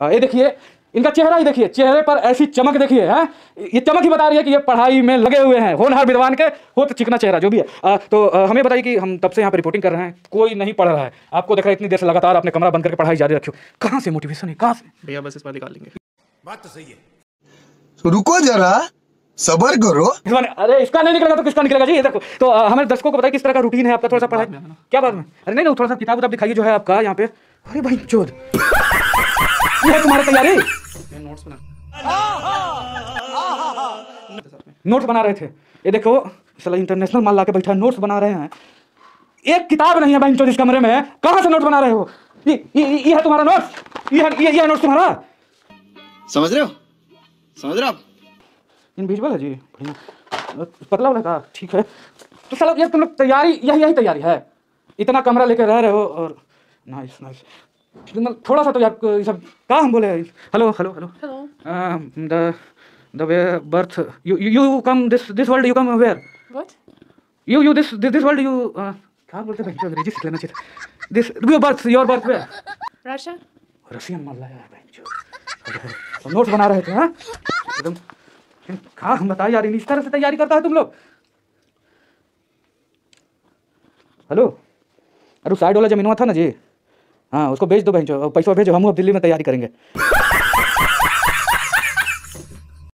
ये देखिए इनका चेहरा ही देखिए चेहरे पर ऐसी चमक देखिए हैं? ये चमक ही बता रही है कि ये पढ़ाई में लगे हुए हैं होनहार विद्वान के हो तो चिकना चेहरा जो भी है। आ, तो आ, हमें बताइए कि हम तब से यहाँ पे रिपोर्टिंग कर रहे हैं कोई नहीं पढ़ रहा है। आपको देख रहा है इतनी देर से लगातार अपने कमरा बंद करके पढ़ाई जारी रखियो कहाँ से मोटिवेशन है? कहाँ से? भैया बस इस बार निकाल लेंगे बात तो सही है। रुको जरा सबर करो। अरे इसका नहीं निकलेगा तो किसका निकलेगा? जी देखो तो आ, हमें दर्शकों को बताइए किस तरह का रूटीन है आपका? थोड़ा सा पढ़ाई क्या बात में? अरे नहीं नहीं थोड़ा सा किताब उताब दिखाइए जो है आपका यहाँ पे। अरे भाई चोद। ये है तुम्हारी तैयारी? नोट्स बना नोट्स बना रहे थे। ये देखो साला इंटरनेशनल माल ला के बैठा नोट्स बना रहे हैं। एक किताब नहीं है भाई इस कमरे में। कहाँ से नोट बना रहे हो? ये ये ये है तुम्हारा नोट्स ये है ये ये है नोट्स तुम्हारा? समझ रहे हो? समझ रहे हो इनविजिबल है जी पतला वाला का ठीक है। तो साला ये तुम लोग तैयारी यही यही तैयारी है। इतना कमरा लेके रह रहे हो और नाइस नाइस थोड़ा सा तो यार ये सब कहाँ हम बोले? Hello hello hello. The the way birth you you come this this world you come where What? You you this this world you क्या बोलते हैं भाई? अंग्रेज़ी सीख लेना चाहिए। This your birth your birth where Russia? Russian माल लाया है भाई नोट्स बना रहे थे हाँ? एकदम। कहा हम बताइए यार इस तरह से तैयारी करता है तुम लोग? हेलो अरे साइड वाला जमीनवा था ना जी। हाँ उसको भेज दो भेजो पैसा भेजो हम अब दिल्ली में तैयारी करेंगे।